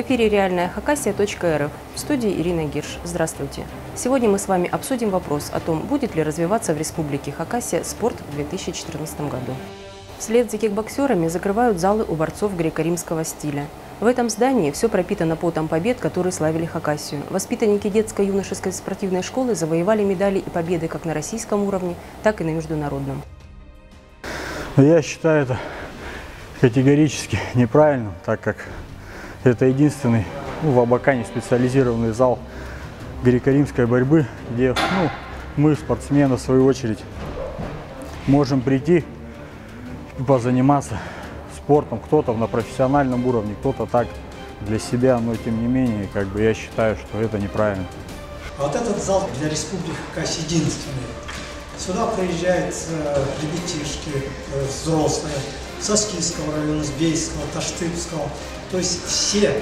В эфире «Реальная Хакасия.рф» в студии Ирина Гирш. Здравствуйте. Сегодня мы с вами обсудим вопрос о том, будет ли развиваться в Республике Хакасия спорт в 2014 году. Вслед за кикбоксерами закрывают залы у борцов греко-римского стиля. В этом здании все пропитано потом побед, которые славили Хакасию. Воспитанники детско-юношеской спортивной школы завоевали медали и победы как на российском уровне, так и на международном. Я считаю это категорически неправильным, так как это единственный ну, в Абакане специализированный зал греко-римской борьбы, где ну, мы, спортсмены, в свою очередь, можем прийти позаниматься спортом. Кто-то на профессиональном уровне, кто-то так для себя, но тем не менее, как бы я считаю, что это неправильно. Вот этот зал для республики Хакасия единственный. Сюда приезжают э, ребятишки э, взрослые с Аскийского района, с Бейского, Таштыбского. То есть все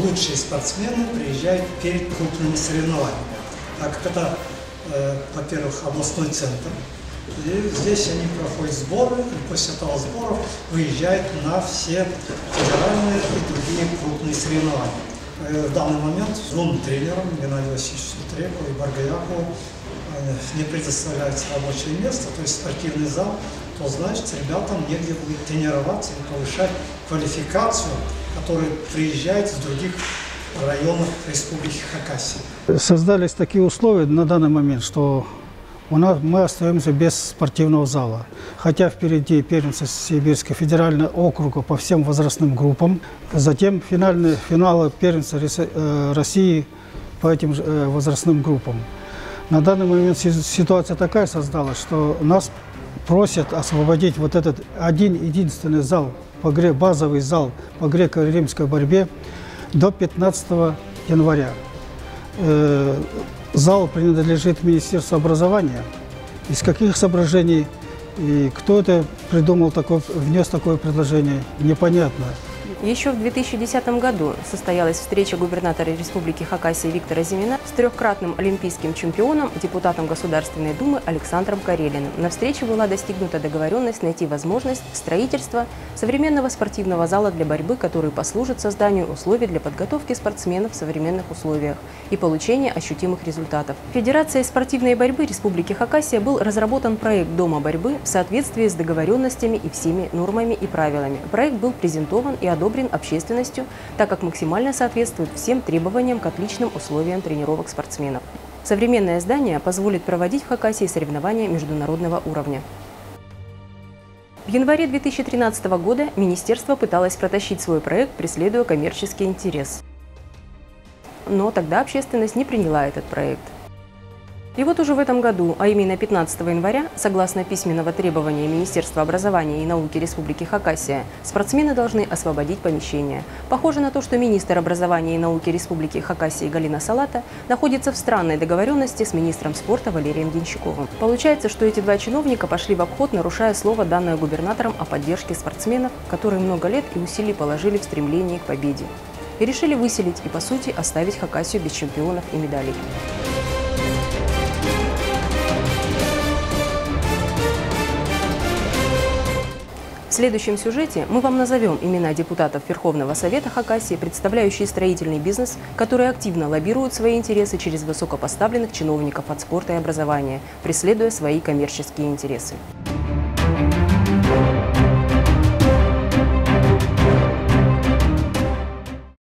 лучшие спортсмены приезжают перед крупными соревнованиями. Так как это, э, во-первых, областной центр, и здесь они проходят сборы, и после этого сбора выезжают на все федеральные и другие крупные соревнования. Э, в данный момент двум тренерам, Геннадию Васильевичу Трекову и Баргаякову, э, не предоставляется рабочее место, то есть спортивный зал, то значит ребятам негде будет тренироваться и повышать квалификацию, которые приезжают из других районов Республики Хакасия. Создались такие условия на данный момент, что у нас мы остаемся без спортивного зала. Хотя впереди первенство Сибирского федерального округа по всем возрастным группам. Затем финальные финалы первенства э, России по этим э, возрастным группам. На данный момент ситуация такая создалась, что нас просят освободить вот этот один единственный зал, по гре, базовый зал по греко-римской борьбе до 15 января. Зал принадлежит Министерству образования. Из каких соображений и кто это придумал, такой, внес такое предложение, непонятно. Еще в 2010 году состоялась встреча губернатора Республики Хакасия Виктора Зимина с трехкратным олимпийским чемпионом, депутатом Государственной Думы Александром Карелиным. На встрече была достигнута договоренность найти возможность строительства современного спортивного зала для борьбы, который послужит созданию условий для подготовки спортсменов в современных условиях и получения ощутимых результатов. Федерацией спортивной борьбы Республики Хакасия был разработан проект Дома борьбы в соответствии с договоренностями и всеми нормами и правилами. Проект был презентован и одобрен одобрен общественностью, так как максимально соответствует всем требованиям к отличным условиям тренировок спортсменов. Современное здание позволит проводить в Хакасии соревнования международного уровня. В январе 2013 года министерство пыталось протащить свой проект, преследуя коммерческий интерес. Но тогда общественность не приняла этот проект – и вот уже в этом году, а именно 15 января, согласно письменного требования Министерства образования и науки Республики Хакасия, спортсмены должны освободить помещение. Похоже на то, что министр образования и науки Республики Хакасия Галина Салата находится в странной договоренности с министром спорта Валерием Денщиковым. Получается, что эти два чиновника пошли в обход, нарушая слово, данное губернатором о поддержке спортсменов, которые много лет и усилий положили в стремлении к победе. И решили выселить и, по сути, оставить Хакасию без чемпионов и медалей. Следующем сюжете мы вам назовем имена депутатов Верховного Совета Хакасии, представляющие строительный бизнес, которые активно лоббируют свои интересы через высокопоставленных чиновников от спорта и образования, преследуя свои коммерческие интересы.